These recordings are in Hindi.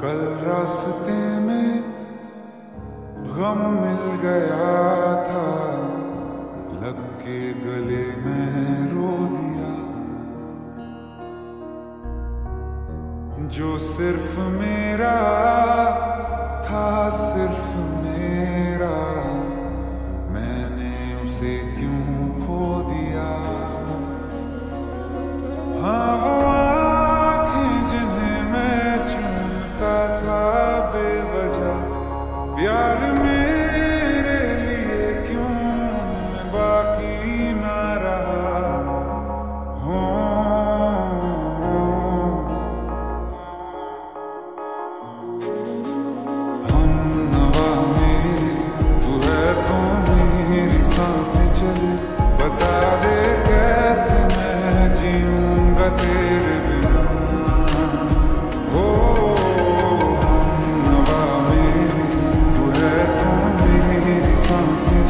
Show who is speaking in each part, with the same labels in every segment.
Speaker 1: कल रास्ते में गम मिल गया था, लग के गले में रो दिया। जो सिर्फ़ मेरा था, सिर्फ़ मेरा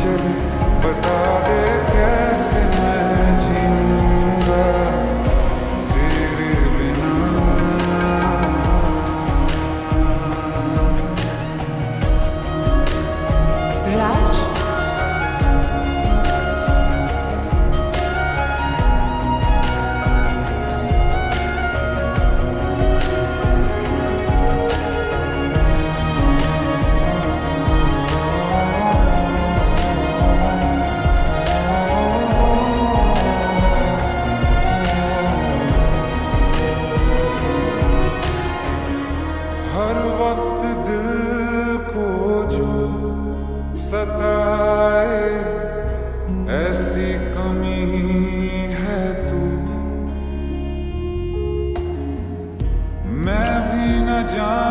Speaker 1: each other. सताए ऐसी कमी है तू। मैं भी न जान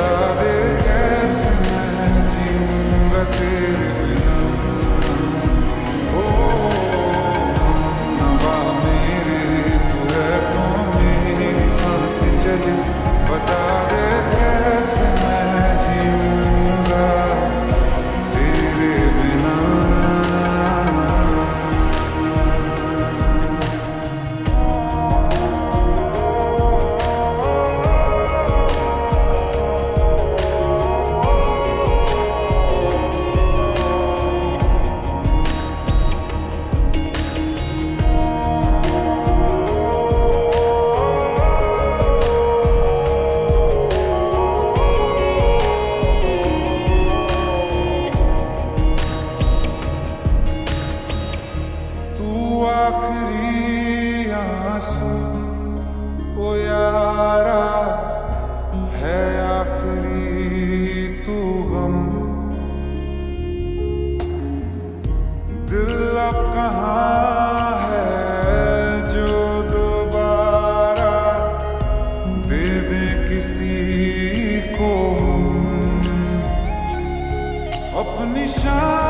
Speaker 1: Father. यारा, है आखिरी तू हम दिल कहाँ है जो दोबारा दे दे किसी को अपनी शान